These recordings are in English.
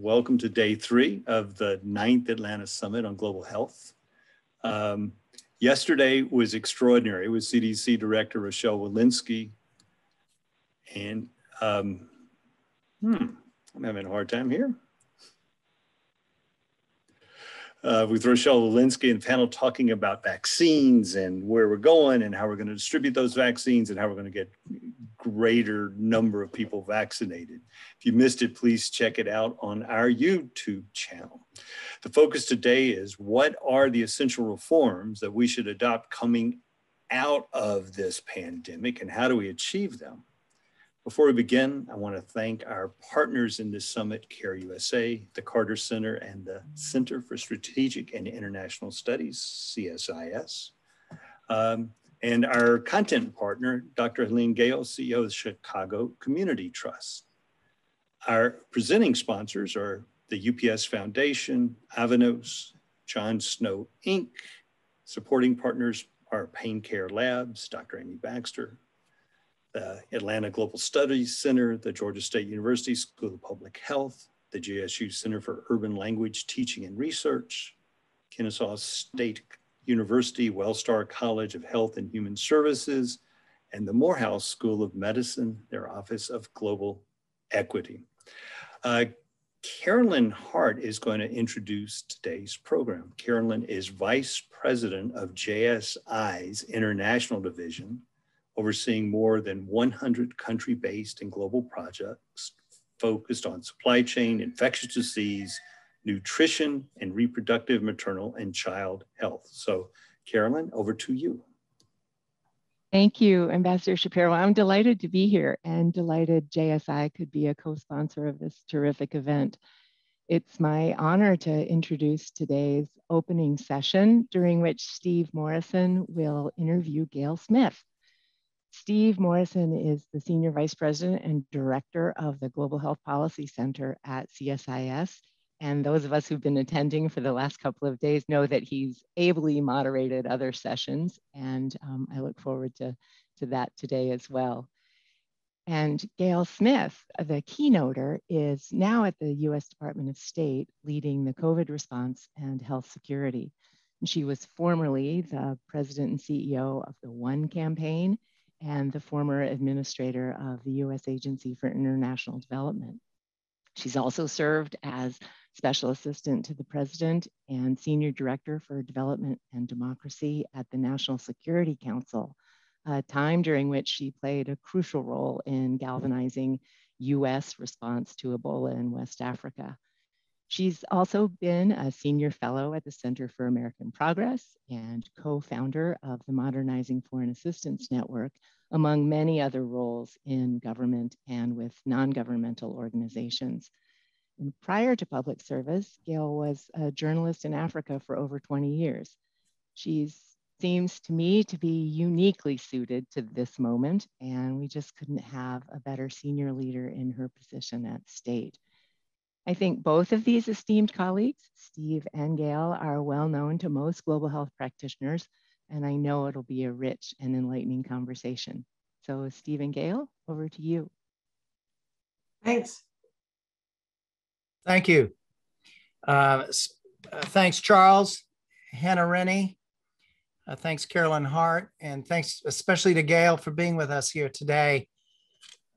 Welcome to day three of the ninth Atlanta Summit on Global Health. Um, yesterday was extraordinary with CDC Director Rochelle Walensky. And um, hmm, I'm having a hard time here. Uh, with Rochelle Walensky and panel talking about vaccines and where we're going and how we're going to distribute those vaccines and how we're going to get greater number of people vaccinated. If you missed it, please check it out on our YouTube channel. The focus today is what are the essential reforms that we should adopt coming out of this pandemic and how do we achieve them? Before we begin, I want to thank our partners in this summit, CARE USA, the Carter Center, and the Center for Strategic and International Studies, CSIS. Um, and our content partner, Dr. Helene Gayle, CEO of Chicago Community Trust. Our presenting sponsors are the UPS Foundation, Avanos, John Snow Inc. Supporting partners are Pain Care Labs, Dr. Amy Baxter, the Atlanta Global Studies Center, the Georgia State University School of Public Health, the GSU Center for Urban Language Teaching and Research, Kennesaw State University, Wellstar College of Health and Human Services, and the Morehouse School of Medicine, their Office of Global Equity. Uh, Carolyn Hart is going to introduce today's program. Carolyn is Vice President of JSI's International Division, overseeing more than 100 country-based and global projects focused on supply chain, infectious disease, nutrition, and reproductive, maternal, and child health. So Carolyn, over to you. Thank you, Ambassador Shapiro. I'm delighted to be here and delighted JSI could be a co-sponsor of this terrific event. It's my honor to introduce today's opening session, during which Steve Morrison will interview Gayle Smith. Steve Morrison is the Senior Vice President and Director of the Global Health Policy Center at CSIS and those of us who've been attending for the last couple of days know that he's ably moderated other sessions. And um, I look forward to, to that today as well. And Gayle Smith, the keynoter, is now at the US Department of State leading the COVID response and health security. And she was formerly the president and CEO of the One campaign and the former administrator of the US Agency for International Development. She's also served as Special Assistant to the President and Senior Director for Development and Democracy at the National Security Council, a time during which she played a crucial role in galvanizing US response to Ebola in West Africa. She's also been a senior fellow at the Center for American Progress and co-founder of the Modernizing Foreign Assistance Network, among many other roles in government and with non-governmental organizations. And prior to public service, Gayle was a journalist in Africa for over 20 years. She seems to me to be uniquely suited to this moment, and we just couldn't have a better senior leader in her position at state. I think both of these esteemed colleagues, Steve and Gayle, are well known to most global health practitioners, and I know it'll be a rich and enlightening conversation. So Steve and Gayle, over to you. Thanks. Thank you. Uh, uh, thanks, Charles, Hannah Rennie. Uh, thanks, Carolyn Hart, and thanks especially to Gayle for being with us here today.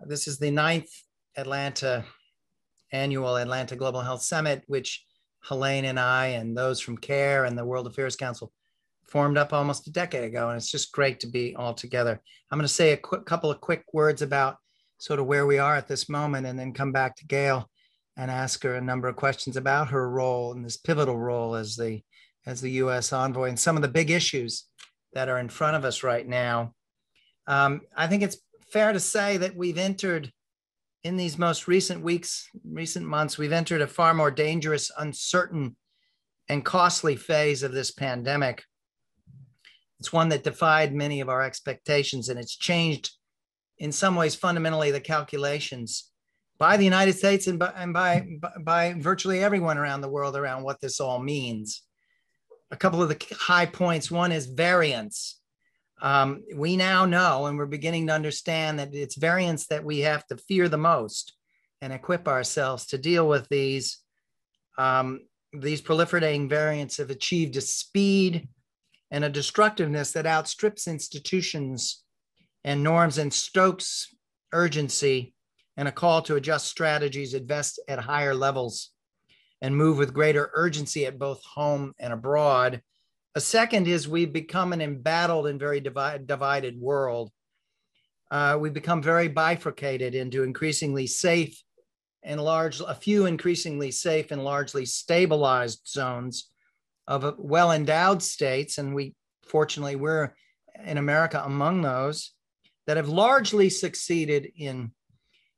This is the ninth Atlanta annual Atlanta Global Health Summit, which Helene and I and those from CARE and the World Affairs Council formed up almost a decade ago. And it's just great to be all together. I'm going to say a quick couple of quick words about sort of where we are at this moment and then come back to Gayle and ask her a number of questions about her role and this pivotal role as the as the U.S. envoy and some of the big issues that are in front of us right now. Um, I think it's fair to say that we've entered in these most recent weeks, recent months, we've entered a far more dangerous, uncertain, and costly phase of this pandemic. It's one that defied many of our expectations, and it's changed in some ways fundamentally the calculations by the United States and by, and by, by virtually everyone around the world around what this all means. A couple of the high points. One is variants. Um, we now know and we're beginning to understand that it's variants that we have to fear the most and equip ourselves to deal with these Um, these proliferating variants have achieved a speed and a destructiveness that outstrips institutions and norms and stokes urgency and a call to adjust strategies, invest at higher levels, and move with greater urgency at both home and abroad. A second is we've become an embattled and very divide, divided world. Uh, we've become very bifurcated into increasingly safe and large, a few increasingly safe and largely stabilized zones of well endowed states. And we, fortunately, we're in America among those that have largely succeeded in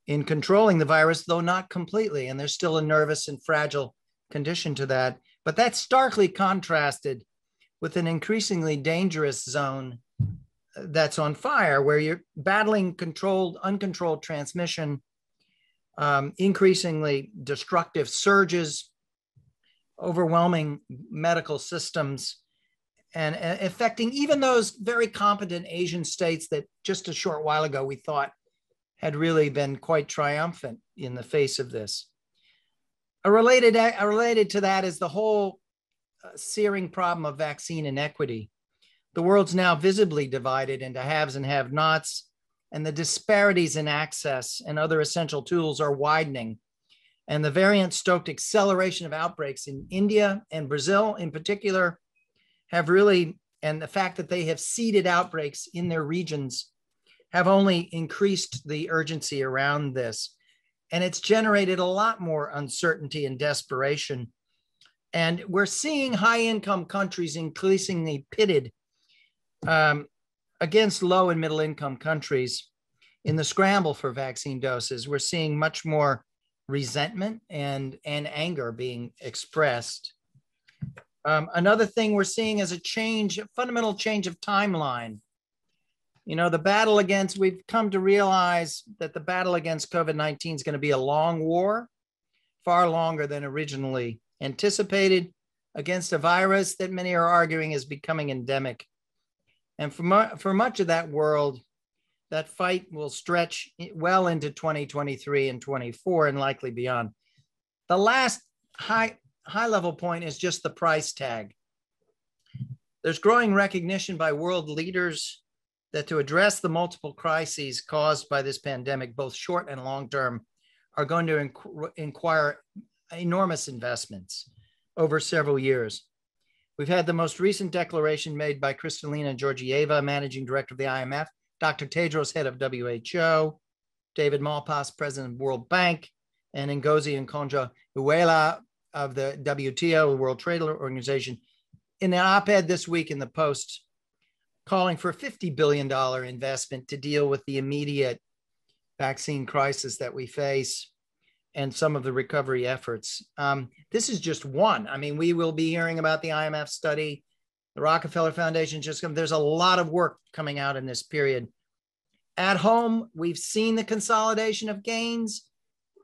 in controlling the virus, though not completely. And there's still a nervous and fragile condition to that. But that's starkly contrasted with an increasingly dangerous zone that's on fire, where you're battling controlled, uncontrolled transmission, um, increasingly destructive surges, overwhelming medical systems, and, and affecting even those very competent Asian states that just a short while ago we thought had really been quite triumphant in the face of this. A related, a related to that is the whole uh, searing problem of vaccine inequity. The world's now visibly divided into haves and have nots, and the disparities in access and other essential tools are widening. And the variant stoked acceleration of outbreaks in India and Brazil, in particular, have really, and the fact that they have seeded outbreaks in their regions have only increased the urgency around this. And it's generated a lot more uncertainty and desperation. And we're seeing high income countries increasingly pitted um, against low and middle income countries in the scramble for vaccine doses. We're seeing much more resentment and, and anger being expressed. Um, another thing we're seeing is a change, a fundamental change of timeline you know, the battle against, we've come to realize that the battle against COVID 19 is going to be a long war, far longer than originally anticipated, against a virus that many are arguing is becoming endemic. And for, mu- for much of that world, that fight will stretch well into 2023 and 24 and likely beyond. The last high, high level point is just the price tag. There's growing recognition by world leaders that to address the multiple crises caused by this pandemic, both short and long term, are going to inqu- inquire enormous investments over several years. We've had the most recent declaration made by Kristalina Georgieva, managing director of the IMF, Dr. Tedros, head of WHO, David Malpass, president of World Bank, and Ngozi Okonjo-Iweala of the WTO, the World Trade Organization. In an op-ed this week in the Post, calling for a $50 billion investment to deal with the immediate vaccine crisis that we face and some of the recovery efforts. Um, this is just one. I mean, we will be hearing about the IMF study, the Rockefeller Foundation just come. There's a lot of work coming out in this period. At home, we've seen the consolidation of gains.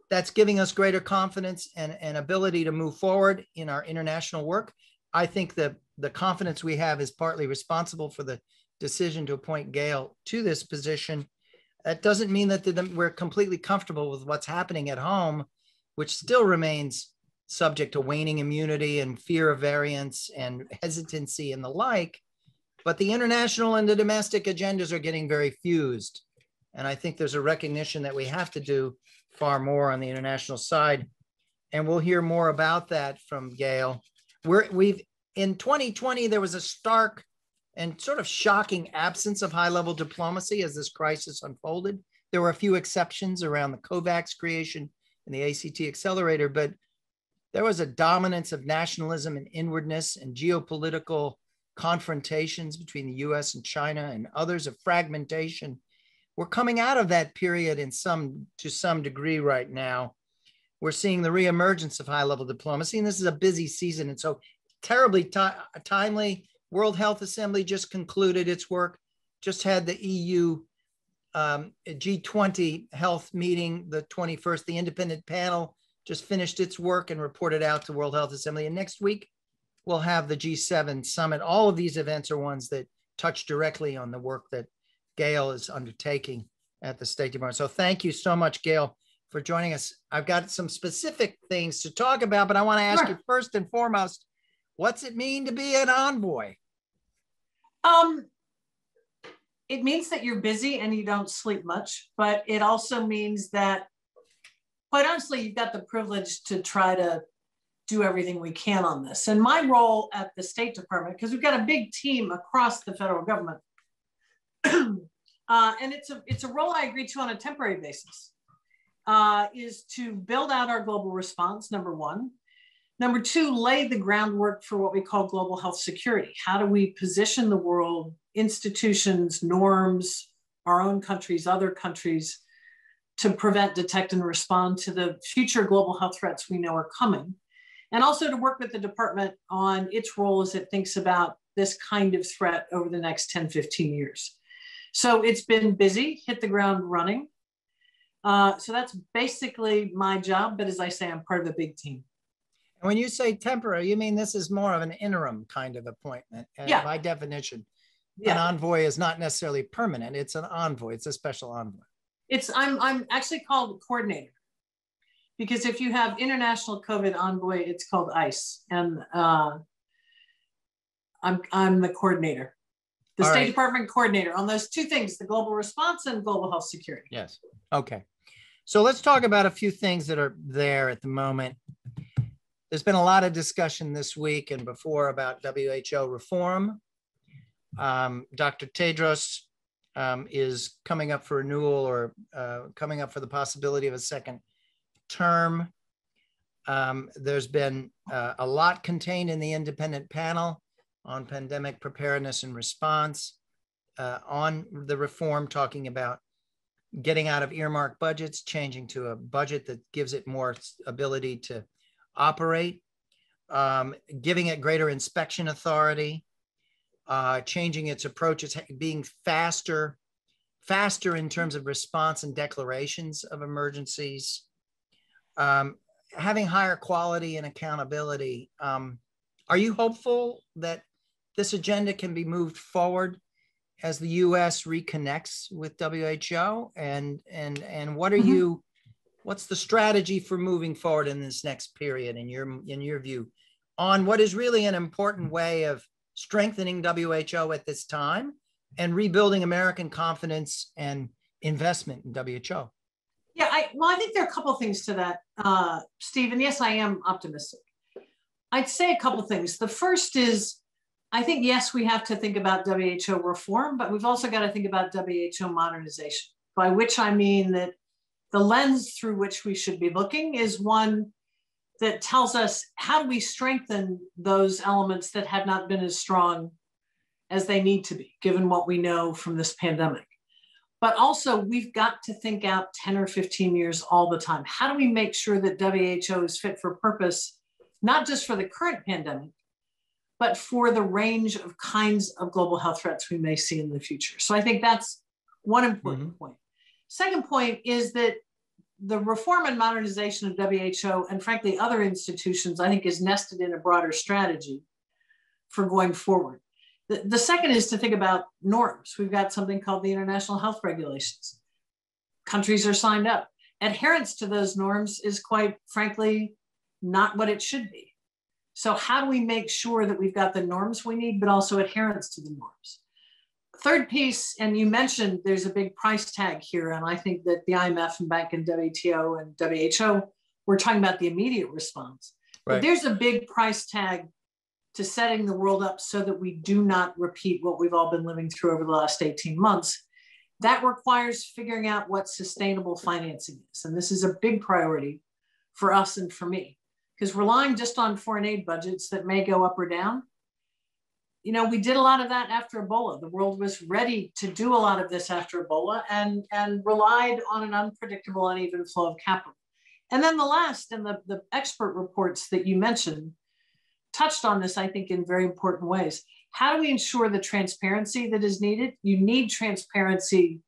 That's giving us greater confidence and, and ability to move forward in our international work. I think that the confidence we have is partly responsible for the decision to appoint Gayle to this position. That doesn't mean that the, we're completely comfortable with what's happening at home, which still remains subject to waning immunity and fear of variants and hesitancy and the like. But the international and the domestic agendas are getting very fused. And I think there's a recognition that we have to do far more on the international side. And we'll hear more about that from Gayle. We're, we've in 2020, there was a stark and sort of shocking absence of high level diplomacy as this crisis unfolded. There were a few exceptions around the COVAX creation and the ACT accelerator, but there was a dominance of nationalism and inwardness and geopolitical confrontations between the US and China and others of fragmentation. We're coming out of that period in some to some degree right now. We're seeing the reemergence of high level diplomacy, and this is a busy season. And so terribly timely. World Health Assembly just concluded its work, just had the EU um, G20 health meeting, the 21st. The independent panel just finished its work and reported out to World Health Assembly. And next week, we'll have the G7 summit. All of these events are ones that touch directly on the work that Gayle is undertaking at the State Department. So thank you so much, Gayle, for joining us. I've got some specific things to talk about, but I want to ask sure. you first and foremost, what's it mean to be an envoy? Um, it means that you're busy and you don't sleep much, but it also means that, quite honestly, you've got the privilege to try to do everything we can on this. And my role at the State Department, because we've got a big team across the federal government, uh, and it's a it's a role I agreed to on a temporary basis, uh, is to build out our global response. Number one, number two, lay the groundwork for what we call global health security. How do we position the world, institutions, norms, our own countries, other countries, to prevent, detect, and respond to the future global health threats we know are coming? And also to work with the department on its role as it thinks about this kind of threat over the next 10, 15 years. So it's been busy, hit the ground running. Uh, so that's basically my job. But as I say, I'm part of a big team. And when you say temporary, you mean this is more of an interim kind of appointment. And yeah. by definition, yeah. an envoy is not necessarily permanent. It's an envoy. It's a special envoy. It's I'm I'm actually called coordinator because if you have international COVID envoy, it's called ICE, and uh, I'm I'm the coordinator the All State right. Department coordinator on those two things, the global response and global health security. Yes. Okay. So let's talk about a few things that are there at the moment. There's been a lot of discussion this week and before about WHO reform. Um, Dr. Tedros um, is coming up for renewal or uh, coming up for the possibility of a second term. Um, there's been uh, a lot contained in the independent panel on pandemic preparedness and response, uh, on the reform, talking about getting out of earmark budgets, changing to a budget that gives it more ability to operate, um, giving it greater inspection authority, uh, changing its approaches, being faster, faster in terms of response and declarations of emergencies, um, having higher quality and accountability. Um, are you hopeful that this agenda can be moved forward as the U.S. reconnects with WHO? And and and what are mm-hmm. you? What's the strategy for moving forward in this next period, in your in your view, on what is really an important way of strengthening WHO at this time and rebuilding American confidence and investment in WHO? Yeah, I, well, I think there are a couple things to that, uh, Steve. And yes, I am optimistic. I'd say a couple things. The first is I think, yes, we have to think about WHO reform, but we've also got to think about WHO modernization, by which I mean that the lens through which we should be looking is one that tells us how do we strengthen those elements that have not been as strong as they need to be, given what we know from this pandemic. But also, we've got to think out 10 or 15 years all the time. How do we make sure that WHO is fit for purpose, not just for the current pandemic, but for the range of kinds of global health threats we may see in the future. So I think that's one important mm-hmm. point. Second point is that the reform and modernization of WHO and frankly other institutions, I think, is nested in a broader strategy for going forward. The, the second is to think about norms. We've got something called the International Health Regulations. Countries are signed up. Adherence to those norms is quite frankly not what it should be. So how do we make sure that we've got the norms we need, but also adherence to the norms? Third piece, and you mentioned there's a big price tag here, and I think that the IMF and Bank and WTO and WHO, we're talking about the immediate response. Right. But there's a big price tag to setting the world up so that we do not repeat what we've all been living through over the last 18 months. That requires figuring out what sustainable financing is. And this is a big priority for us and for me because relying just on foreign aid budgets that may go up or down, you know, we did a lot of that after Ebola. The world was ready to do a lot of this after Ebola and, and relied on an unpredictable, uneven flow of capital. And then the last, and the, the expert reports that you mentioned touched on this, I think, in very important ways. How do we ensure the transparency that is needed? You need transparency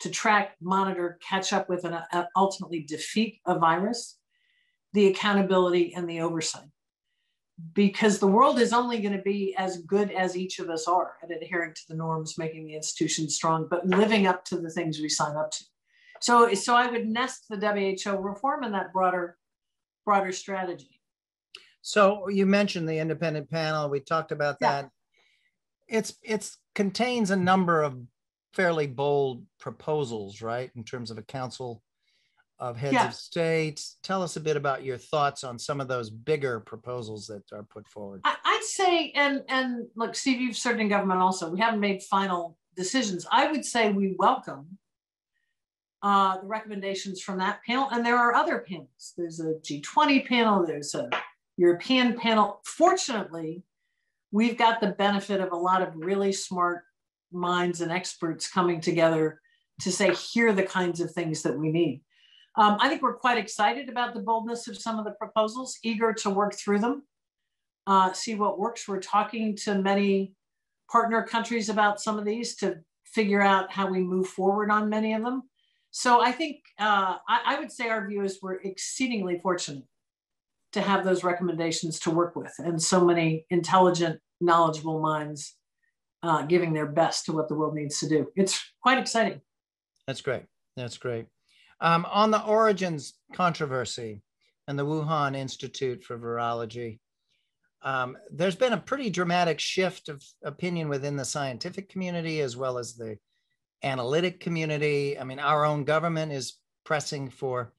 to track, monitor, catch up with, and uh, ultimately defeat a virus the accountability and the oversight because the world is only going to be as good as each of us are at adhering to the norms, making the institutions strong, but living up to the things we sign up to. So, so I would nest the WHO reform in that broader, broader strategy. So you mentioned the independent panel. We talked about Yeah. that. It's it's contains a number of fairly bold proposals, right? In terms of a council of heads Yeah. of states. Tell us a bit about your thoughts on some of those bigger proposals that are put forward. I, I'd say, and and look, Steve, you've served in government also. We haven't made final decisions. I would say we welcome uh, the recommendations from that panel, and there are other panels. There's a G20 panel. There's a European panel. Fortunately, we've got the benefit of a lot of really smart minds and experts coming together to say here are the kinds of things that we need. Um, I think we're quite excited about the boldness of some of the proposals, eager to work through them uh, see what works. We're talking to many partner countries about some of these to figure out how we move forward on many of them. So I think uh, I, I, would say our view is we're exceedingly fortunate to have those recommendations to work with and so many intelligent, knowledgeable minds uh, giving their best to what the world needs to do. It's quite exciting. That's great. That's great. Um, on the origins controversy and the Wuhan Institute for Virology, um, there's been a pretty dramatic shift of opinion within the scientific community as well as the analytic community. I mean, our own government is pressing for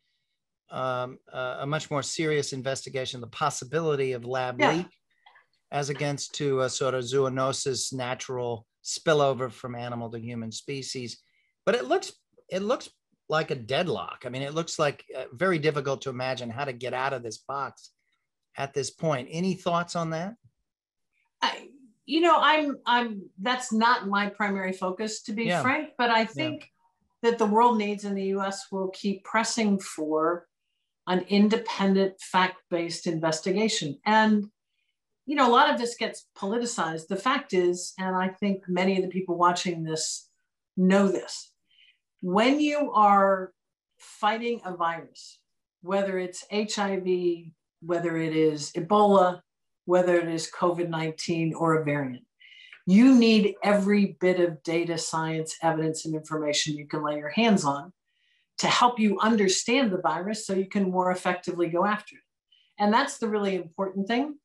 um, a, a, much more serious investigation, of the possibility of lab yeah. leak, as against to a sort of zoonosis, natural spillover from animal to human species. But it looks it looks like a deadlock. I mean, it looks like uh, very difficult to imagine how to get out of this box at this point. Any thoughts on that? I, you know, I'm I'm that's not my primary focus to be yeah. frank, but I think yeah. that the world needs and the US will keep pressing for an independent fact-based investigation. And you know, a lot of this gets politicized. The fact is, and I think many of the people watching this know this, when you are fighting a virus, whether it's HIV, whether it is Ebola, whether it is COVID 19 or a variant. You need every bit of data, science, evidence, and information you can lay your hands on to help you understand the virus so you can more effectively go after it. And that's the really important thing.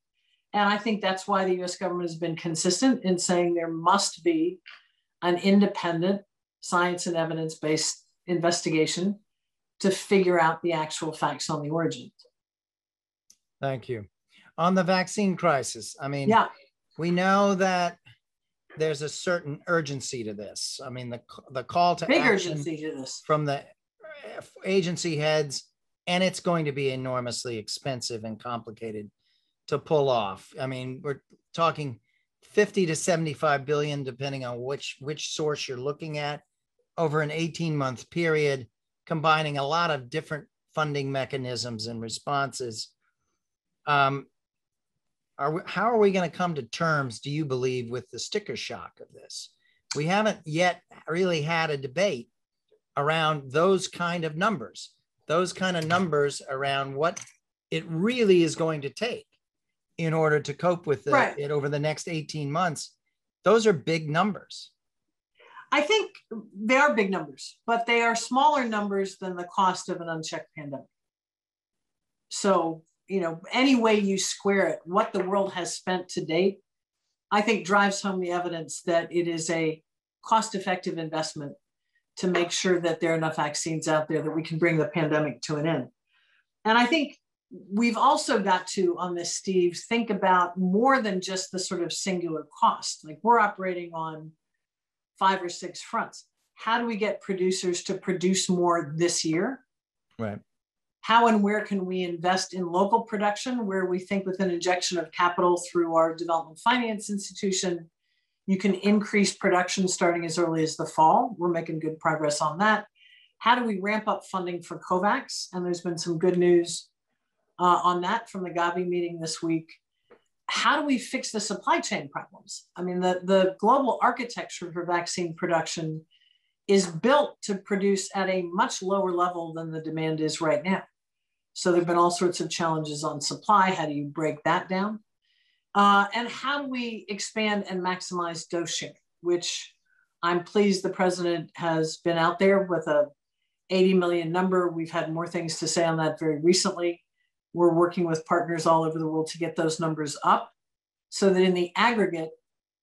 And I think that's why the US government has been consistent in saying there must be an independent science and evidence based investigation to figure out the actual facts on the origins. Thank you. On the vaccine crisis, I mean, yeah. we know that there's a certain urgency to this. I mean, the the call to big urgency to this from the agency heads, and it's going to be enormously expensive and complicated to pull off. I mean, we're talking 50 to 75 billion, depending on which which source you're looking at, over an 18 month period, combining a lot of different funding mechanisms and responses um, are we, how are we going to come to terms, do you believe, with the sticker shock of this? We haven't yet really had a debate around those kind of numbers, those kind of numbers around what it really is going to take in order to cope with the, right. it over the next 18 months. Those are big numbers. I think they are big numbers, but they are smaller numbers than the cost of an unchecked pandemic. So you know, any way you square it, what the world has spent to date, I think drives home the evidence that it is a cost effective investment to make sure that there are enough vaccines out there that we can bring the pandemic to an end. And I think we've also got to, on this, Steve, think about more than just the sort of singular cost. Like we're operating on five or six fronts. How do we get producers to produce more this year? Right. How and where can we invest in local production where we think with an injection of capital through our development finance institution you can increase production starting as early as the fall? We're making good progress on that. How do we ramp up funding for covax? And there's been some good news uh, on that from the gavi meeting this week how do we fix the supply chain problems i mean the, the global architecture for vaccine production is built to produce at a much lower level than the demand is right now so there have been all sorts of challenges on supply. How do you break that down? Uh, and how do we expand and maximize dose sharing, which I'm pleased the president has been out there with a 80 million number. We've had more things to say on that very recently. We're working with partners all over the world to get those numbers up so that in the aggregate,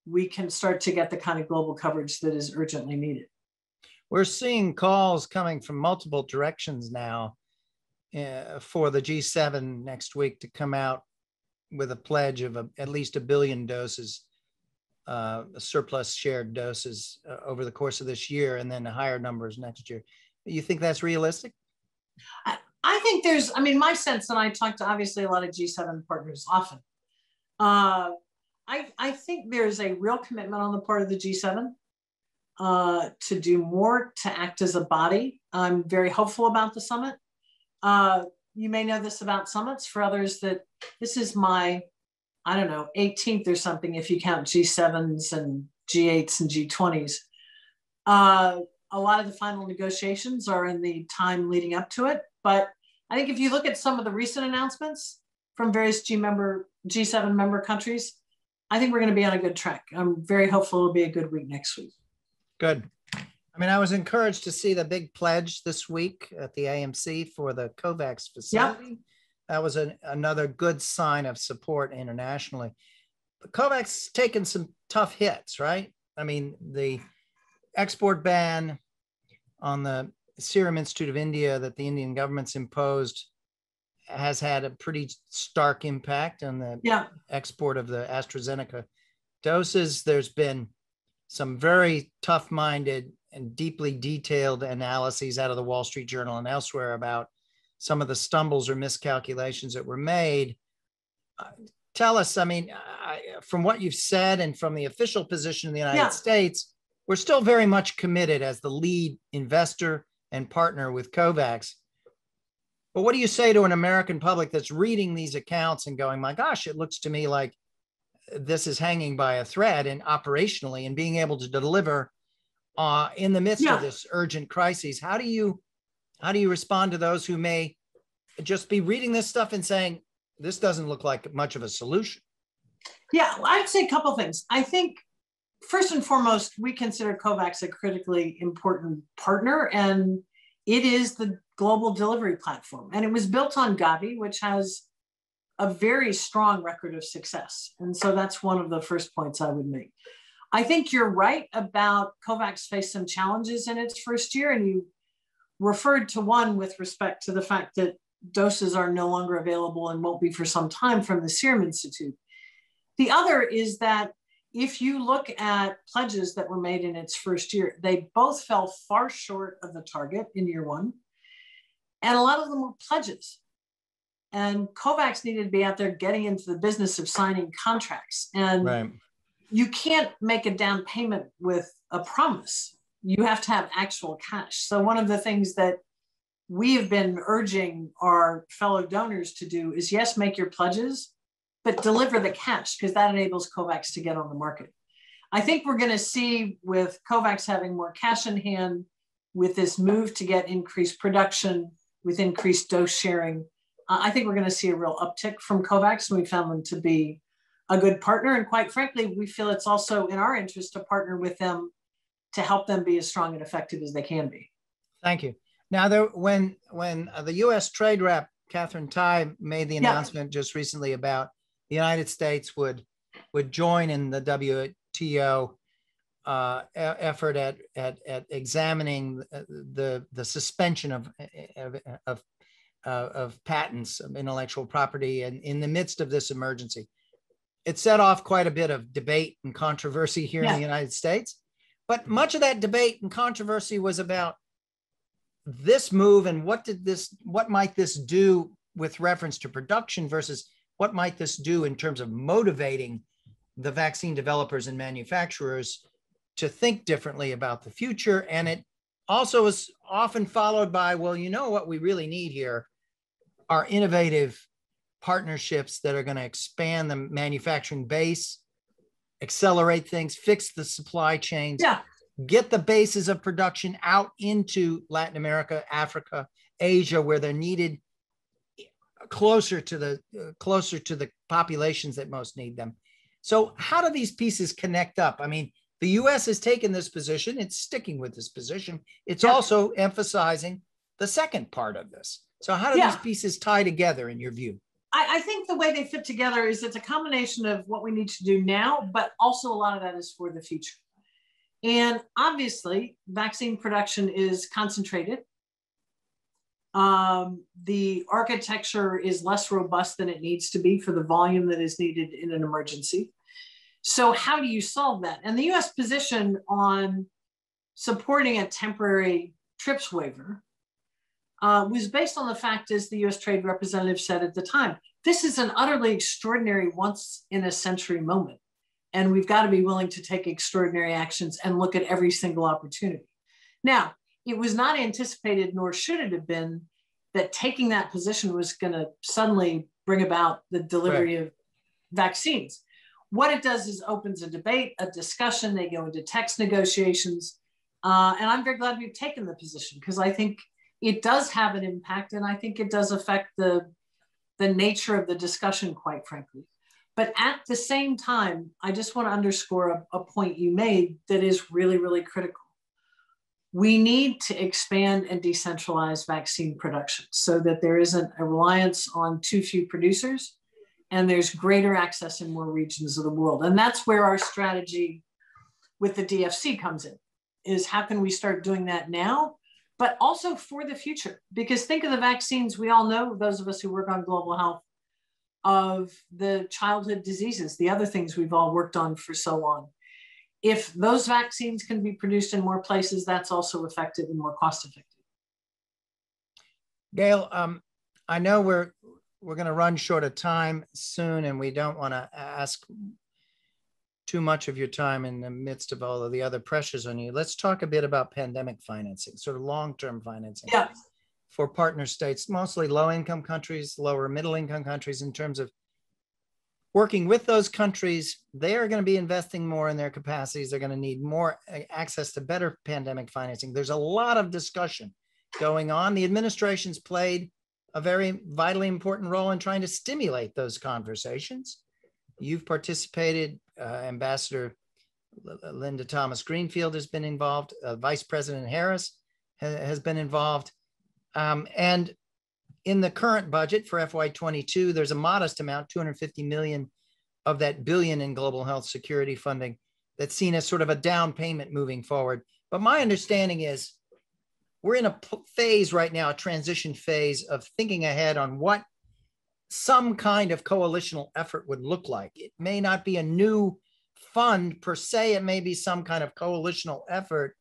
we can start to get the kind of global coverage that is urgently needed. We're seeing calls coming from multiple directions now uh, for the G7 next week to come out with a pledge of a, at least a billion doses, uh, surplus shared doses uh, over the course of this year, and then higher numbers next year. You think that's realistic? I, I think there's, I mean, my sense, and I talk to obviously a lot of G7 partners often. Uh, I, I think there's a real commitment on the part of the G7 uh, to do more to act as a body. I'm very hopeful about the summit. Uh, you may know this about summits. For others, that this is my, I don't know, 18th or something if you count G7s and G8s and G20s. Uh, a lot of the final negotiations are in the time leading up to it. But I think if you look at some of the recent announcements from various G member G7 member countries, I think we're going to be on a good track. I'm very hopeful it'll be a good week next week. Good. I mean, I was encouraged to see the big pledge this week at the AMC for the COVAX facility. Yep. That was an, another good sign of support internationally. But COVAX taken some tough hits, right? I mean, the export ban on the Serum Institute of India that the Indian government's imposed has had a pretty stark impact on the yeah. export of the AstraZeneca doses. There's been some very tough minded and deeply detailed analyses out of the Wall Street Journal and elsewhere about some of the stumbles or miscalculations that were made. Uh, tell us, I mean, I, from what you've said and from the official position of the United yeah. States, we're still very much committed as the lead investor and partner with COVAX. But what do you say to an American public that's reading these accounts and going, my gosh, it looks to me like this is hanging by a thread and operationally and being able to deliver uh, in the midst yeah. of this urgent crisis? How do you how do you respond to those who may just be reading this stuff and saying this doesn't look like much of a solution? Yeah, I'd say a couple things. I think first and foremost, we consider COVAX a critically important partner, and it is the global delivery platform. And it was built on Gavi, which has a very strong record of success. And so that's one of the first points I would make. I think you're right about COVAX faced some challenges in its first year, and you referred to one with respect to the fact that doses are no longer available and won't be for some time from the Serum Institute. The other is that if you look at pledges that were made in its first year, they both fell far short of the target in year one. And a lot of them were pledges. And COVAX needed to be out there getting into the business of signing contracts. And right. you can't make a down payment with a promise. You have to have actual cash. So, one of the things that we have been urging our fellow donors to do is yes, make your pledges, but deliver the cash because that enables COVAX to get on the market. I think we're going to see with COVAX having more cash in hand, with this move to get increased production, with increased dose sharing, I think we're going to see a real uptick from COVAX, and we found them to be a good partner. And quite frankly, we feel it's also in our interest to partner with them to help them be as strong and effective as they can be. Thank you. Now, there, when when uh, the U.S. Trade Rep Katherine Tai made the announcement yeah. just recently about the United States would would join in the WTO uh, effort at, at, at examining the, the suspension of, of, of uh, of patents of intellectual property and in the midst of this emergency. It set off quite a bit of debate and controversy here yeah. in the United States. But much of that debate and controversy was about this move and what did this, what might this do with reference to production versus what might this do in terms of motivating the vaccine developers and manufacturers to think differently about the future. And it also is often followed by, well, you know what we really need here are innovative partnerships that are going to expand the manufacturing base, accelerate things, fix the supply chains, yeah. get the bases of production out into Latin America, Africa, Asia, where they're needed closer to the uh, closer to the populations that most need them. So how do these pieces connect up? I mean, the US has taken this position, it's sticking with this position. It's yeah. also emphasizing the second part of this. So how do yeah. these pieces tie together in your view? I, I, think the way they fit together is it's a combination of what we need to do now, but also a lot of that is for the future. And obviously, vaccine production is concentrated. Um, the architecture is less robust than it needs to be for the volume that is needed in an emergency. So, how do you solve that? And the US position on supporting a temporary TRIPS waiver uh, was based on the fact, as the US Trade Representative said at the time, this is an utterly extraordinary once in a century moment. And we've got to be willing to take extraordinary actions and look at every single opportunity. Now, it was not anticipated, nor should it have been, that taking that position was going to suddenly bring about the delivery right. of vaccines. What it does is opens a debate, a discussion. They go into text negotiations. Uh, and I'm very glad we've taken the position because I think it does have an impact and I think it does affect the, the nature of the discussion, quite frankly. But at the same time, I just want to underscore a, a point you made that is really, really critical. We need to expand and decentralize vaccine production so that there isn't a reliance on too few producers and there's greater access in more regions of the world. And that's where our strategy with the DFC comes in is how can we start doing that now but also for the future. Because think of the vaccines, we all know, those of us who work on global health, of the childhood diseases, the other things we've all worked on for so long. If those vaccines can be produced in more places, that's also effective and more cost effective. Gayle, um, I know we're we're going to run short of time soon, and we don't want to ask too much of your time in the midst of all of the other pressures on you. Let's talk a bit about pandemic financing, sort of long-term financing yeah. for partner states, mostly low-income countries, lower middle-income countries in terms of working with those countries. They are going to be investing more in their capacities. They're going to need more access to better pandemic financing. There's a lot of discussion going on. The administration's played a very vitally important role in trying to stimulate those conversations. You've participated, uh, Ambassador Linda Thomas Greenfield has been involved, uh, Vice President Harris ha has been involved. Um, and in the current budget for FY22, there's a modest amount, 250 million of that billion in global health security funding that's seen as sort of a down payment moving forward. But my understanding is we're in a phase right now, a transition phase of thinking ahead on what some kind of coalitional effort would look like. It may not be a new fund per se, it may be some kind of coalitional effort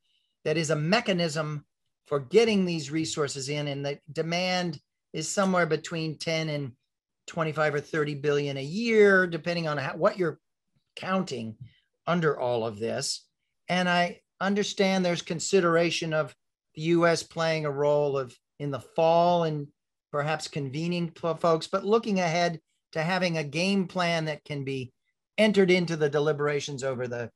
that is a mechanism for getting these resources in. And the demand is somewhere between 10 and 25 or 30 billion a year, depending on how, what you're counting under all of this. And I understand there's consideration of the US playing a role of in the fall and perhaps convening folks, but looking ahead to having a game plan that can be entered into the deliberations over the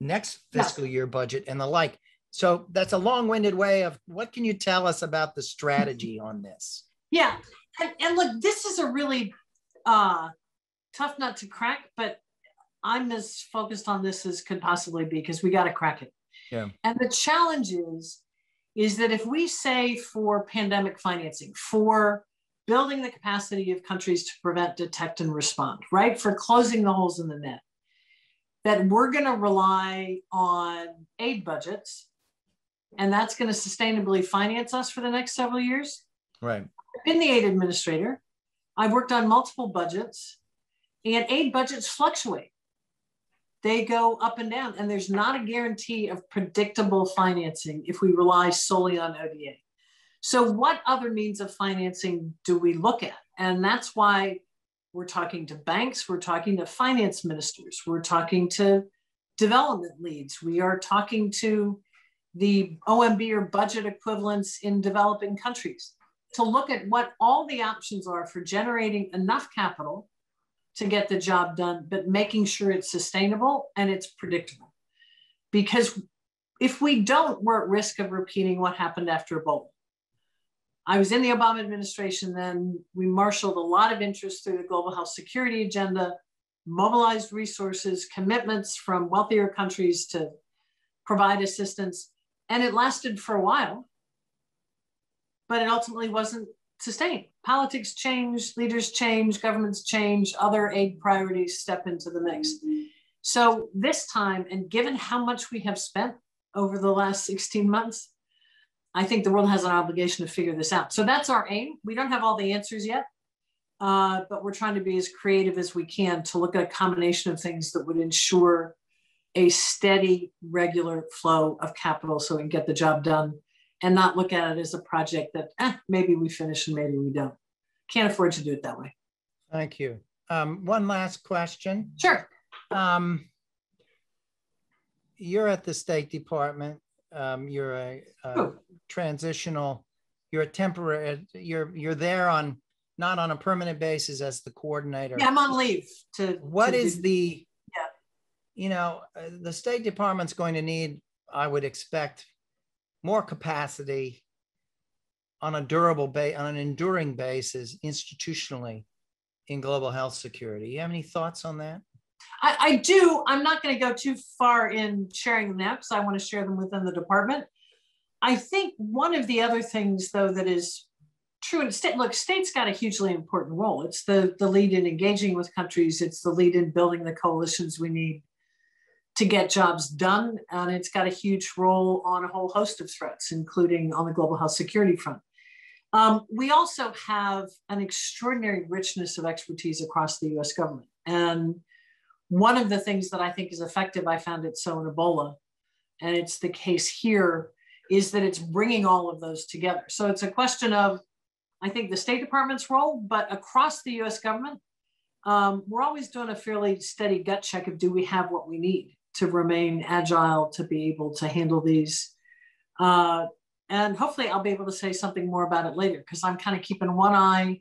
next fiscal year budget and the like. So that's a long-winded way of what can you tell us about the strategy on this? Yeah, and, and look, this is a really uh, tough nut to crack, but I'm as focused on this as could possibly be because we got to crack it. Yeah. And the challenge is is that if we say for pandemic financing, for building the capacity of countries to prevent, detect, and respond, right? For closing the holes in the net, that we're going to rely on aid budgets and that's going to sustainably finance us for the next several years. Right. Been the aid administrator. I've worked on multiple budgets, and aid budgets fluctuate. They go up and down and there's not a guarantee of predictable financing if we rely solely on oda so what other means of financing do we look at? And that's why we're talking to banks we're talking to finance ministers we're talking to development leads we are talking to the omb or budget equivalents in developing countries to look at what all the options are for generating enough capital to get the job done, but making sure it's sustainable and it's predictable. Because if we don't, we're at risk of repeating what happened after Ebola. I was in the Obama administration then. We marshaled a lot of interest through the global health security agenda, mobilized resources, commitments from wealthier countries to provide assistance. And it lasted for a while. But it ultimately wasn't sustained. Politics change, leaders change, governments change, other aid priorities step into the mix. So this time, and given how much we have spent over the last 16 months, I think the world has an obligation to figure this out. So that's our aim. We don't have all the answers yet, uh, but we're trying to be as creative as we can to look at a combination of things that would ensure a steady, regular flow of capital so we can get the job done and not look at it as a project that eh, maybe we finish and maybe we don't. Can't afford to do it that way. Thank you. Um, one last question. Sure. Um, you're at the State Department. Um, you're a, a oh. transitional. You're a temporary. You're you're there on not on a permanent basis as the coordinator. Yeah, I'm on leave. To what to is the? Yeah. You know, uh, the State Department's going to need, I would expect, more capacity on a durable base, on an enduring basis, institutionally, in global health security. You have any thoughts on that? I, I do. I'm not going to go too far in sharing them because I want to share them within the department. I think one of the other things, though, that is true and state look states got a hugely important role it's the the lead in engaging with countries it's the lead in building the coalitions we need to get jobs done and it's got a huge role on a whole host of threats including on the global health security front. Um, we also have an extraordinary richness of expertise across the us government. And one of the things that i think is effective i found it so in ebola and it's the case here is that it's bringing all of those together. So it's a question of I think the State Department's role, but across the US government, um, we're always doing a fairly steady gut check of do we have what we need to remain agile to be able to handle these. Uh, and hopefully I'll be able to say something more about it later because I'm kind of keeping one eye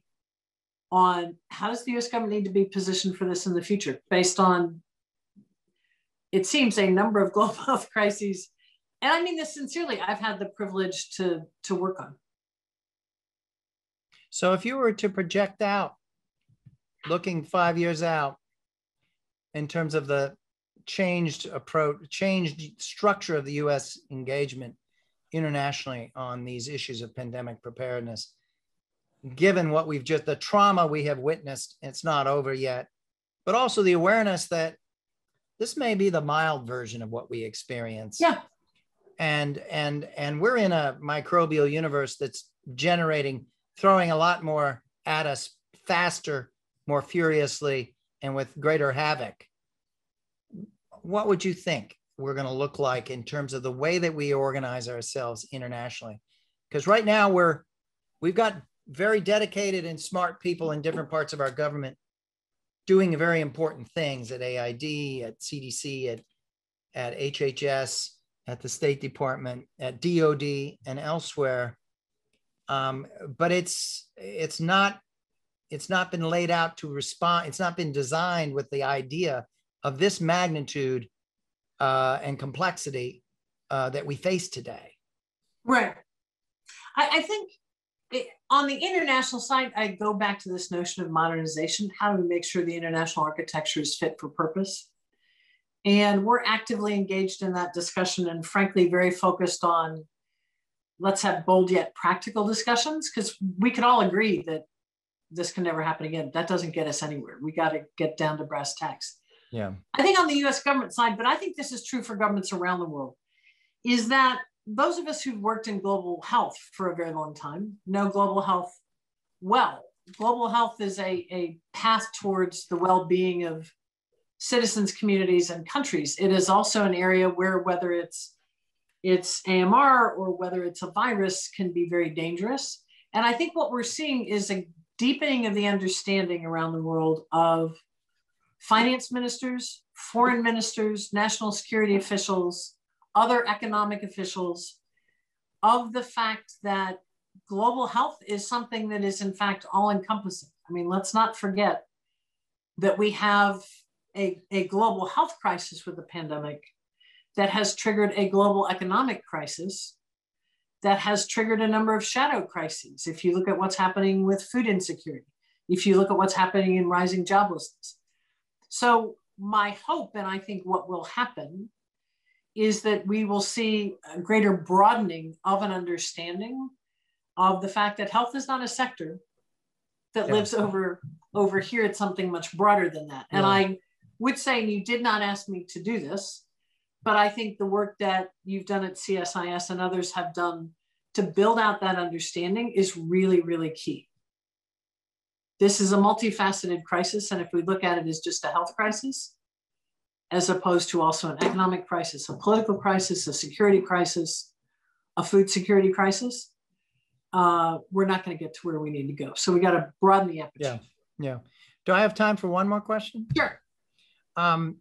on how does the US government need to be positioned for this in the future based on, it seems, a number of global health crises. And I mean this sincerely, I've had the privilege to, to work on. So if you were to project out, looking five years out, in terms of the changed approach, changed structure of the US engagement internationally on these issues of pandemic preparedness, given what we've just, the trauma we have witnessed, it's not over yet, but also the awareness that this may be the mild version of what we experience. Yeah. And and and we're in a microbial universe that's generating throwing a lot more at us faster, more furiously, and with greater havoc. What would you think we're going to look like in terms of the way that we organize ourselves internationally? Because right now we're we've got very dedicated and smart people in different parts of our government doing very important things at AID, at CDC, at, at HHS, at the State Department, at DOD, and elsewhere um, but it's it's not it's not been laid out to respond. It's not been designed with the idea of this magnitude uh, and complexity uh, that we face today. Right. I, I think it, on the international side, I go back to this notion of modernization. How do we make sure the international architecture is fit for purpose? And we're actively engaged in that discussion and frankly, very focused on let's have bold yet practical discussions because we can all agree that this can never happen again. That doesn't get us anywhere. We got to get down to brass tacks. Yeah. I think on the US government side, but I think this is true for governments around the world, is that those of us who've worked in global health for a very long time know global health well. Global health is a, a path towards the well being of citizens, communities, and countries. It is also an area where, whether it's it's AMR or whether it's a virus can be very dangerous. And I think what we're seeing is a deepening of the understanding around the world of finance ministers, foreign ministers, national security officials, other economic officials of the fact that global health is something that is in fact all encompassing. I mean, let's not forget that we have a, a global health crisis with the pandemic that has triggered a global economic crisis that has triggered a number of shadow crises. If you look at what's happening with food insecurity, if you look at what's happening in rising joblessness. So, my hope, and I think what will happen, is that we will see a greater broadening of an understanding of the fact that health is not a sector that Yeah. lives over over here. It's something much broader than that. And Yeah. I would say, and you did not ask me to do this, but I think the work that you've done at CSIS and others have done to build out that understanding is really, really key. This is a multifaceted crisis. And if we look at it as just a health crisis, as opposed to also an economic crisis, a political crisis, a security crisis, a food security crisis, uh, we're not going to get to where we need to go. So we got to broaden the aperture. Yeah. Yeah. Do I have time for one more question? Sure. Um,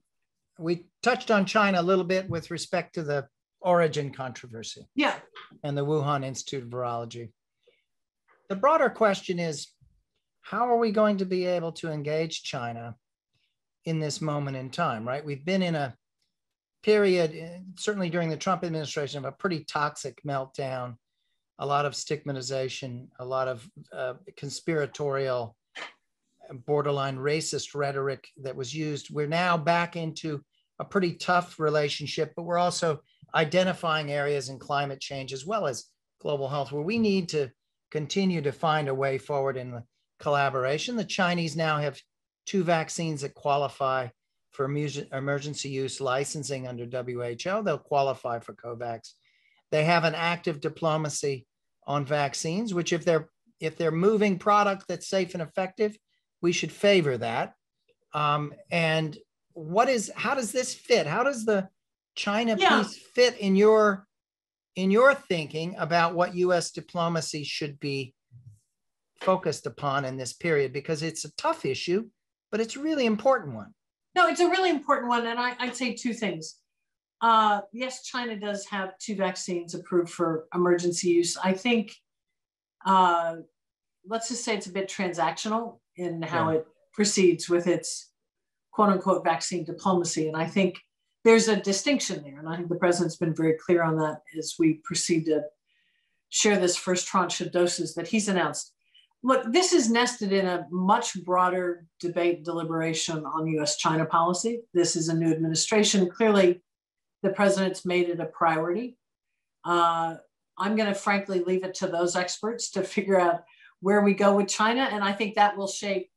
we touched on China a little bit with respect to the origin controversy Yeah. and the Wuhan Institute of Virology. The broader question is how are we going to be able to engage China in this moment in time, right? We've been in a period, eh, certainly during the Trump administration, of a pretty toxic meltdown, a lot of stigmatization, a lot of uh, conspiratorial, borderline racist rhetoric that was used. We're now back into a pretty tough relationship, but we're also identifying areas in climate change as well as global health where we need to continue to find a way forward in the collaboration. The Chinese now have two vaccines that qualify for emergency use licensing under WHO. They'll qualify for COVAX. They have an active diplomacy on vaccines, which if they're if they're moving product that's safe and effective, we should favor that. Um, and what is how does this fit? How does the China Yeah. piece fit in your in your thinking about what U.S. diplomacy should be focused upon in this period? Because it's a tough issue, but it's a really important one. No, it's a really important one. And I, I'd say two things. Uh, yes, China does have two vaccines approved for emergency use. I think, uh, let's just say it's a bit transactional in how it proceeds with its quote unquote vaccine diplomacy. And I think there's a distinction there. And I think the president's been very clear on that as we proceed to share this first tranche of doses that he's announced. Look, this is nested in a much broader debate deliberation on US China policy. This is a new administration. Clearly, the president's made it a priority. Uh, I'm going to frankly leave it to those experts to figure out where we go with China. And I think that will shape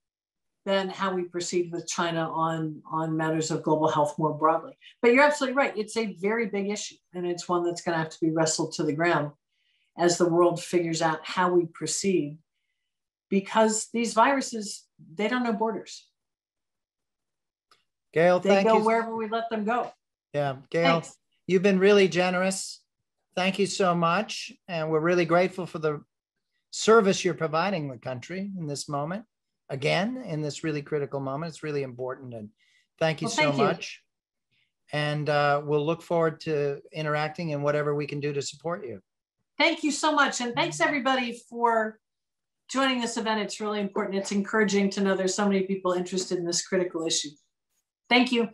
then how we proceed with China on, on matters of global health more broadly. But you're absolutely right. It's a very big issue, and it's one that's going to have to be wrestled to the ground as the world figures out how we proceed because these viruses, they don't know borders. Gayle, thank you. They go you. wherever we let them go. Yeah, Gayle, Thanks. you've been really generous. Thank you so much. And we're really grateful for the service you're providing the country in this moment. Again, in this really critical moment, it's really important. And thank you Well, so thank you. much. And uh, we'll look forward to interacting and whatever we can do to support you. Thank you so much. And thanks everybody for joining this event. It's really important. It's encouraging to know there's so many people interested in this critical issue. Thank you.